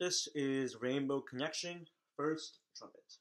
This is Rainbow Connection, first trumpet.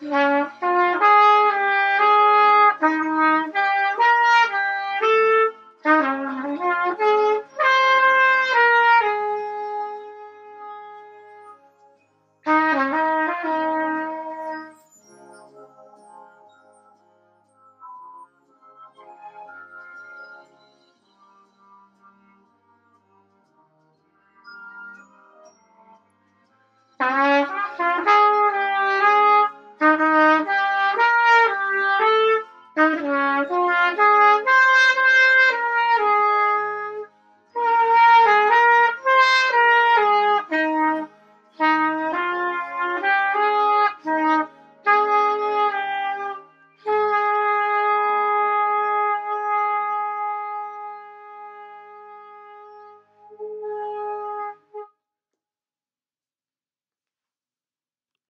喵 Thank you.